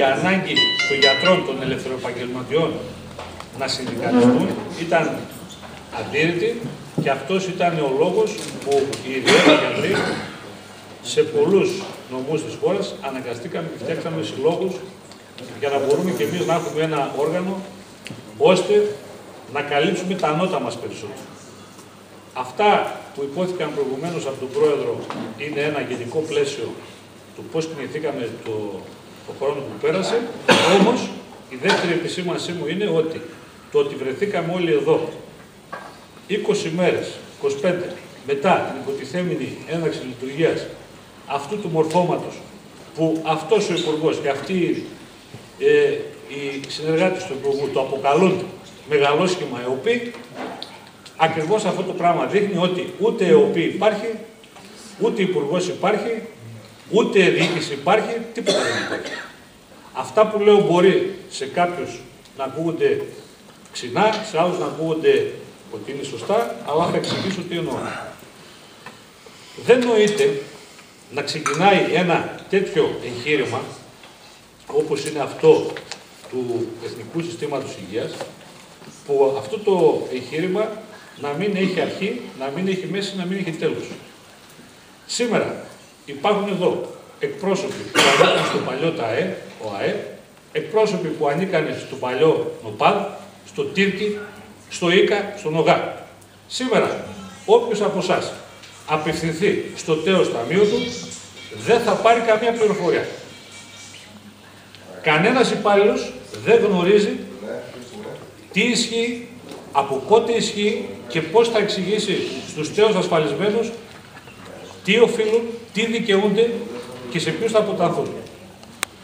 Η ανάγκη των γιατρών των ελευθεροεπαγγελματιών να συνδικαλιστούν ήταν αντίρρητη και αυτός ήταν ο λόγος που οι ιδιαίτεροι γιατροί σε πολλούς νομούς της χώρας αναγκαστήκαμε και φτιάξαμε συλλόγους για να μπορούμε και εμείς να έχουμε ένα όργανο ώστε να καλύψουμε τα ανώτα μας περισσότερο. Αυτά που υπόθηκαν προηγουμένως από τον Πρόεδρο είναι ένα γενικό πλαίσιο του πώς κινηθήκαμε το, το χρόνο που πέρασε. Όμως, η δεύτερη επισήμανσή μου είναι ότι το ότι βρεθήκαμε όλοι εδώ 20 μέρες, 25, μετά την υποτιθέμενη έναρξη λειτουργίας αυτού του μορφώματος που αυτός ο Υπουργός και αυτοί ε, οι συνεργάτες του Υπουργού το αποκαλούν μεγαλόσχημα ΕΟΠΗ, ακριβώς αυτό το πράγμα δείχνει ότι ούτε ΕΟΠΗ υπάρχει, ούτε Υπουργός υπάρχει, ούτε διοίκηση υπάρχει, τίποτα δεν υπάρχει. Αυτά που λέω μπορεί σε κάποιους να ακούγονται ξινά, σε άλλους να ακούγονται ότι είναι σωστά, αλλά θα εξηγήσω τι εννοώ. Δεν νοείται να ξεκινάει ένα τέτοιο εγχείρημα, όπως είναι αυτό του Εθνικού Συστήματος Υγείας, που αυτό το εγχείρημα να μην έχει αρχή, να μην έχει μέση, να μην έχει τέλος. Σήμερα υπάρχουν εδώ εκπρόσωποι που ανήκαν στο παλιό ΤΑΕ, ο ΑΕ, εκπρόσωποι που ανήκαν στο παλιό ΝΟΠΑΔ, στο ΤΙΡΚΙ, στο ΙΚΑ, στο ΝΟΓΑ. Σήμερα, όποιος από εσάς απευθυνθεί στο τέος ταμείο του, δεν θα πάρει καμία πληροφορία. Κανένας υπάλληλος δεν γνωρίζει τι ισχύει, από πότε ισχύει και πώς θα εξηγήσει στους τέος ασφαλισμένους τι οφείλουν, τι δικαιούνται και σε ποιους θα αποταθούν.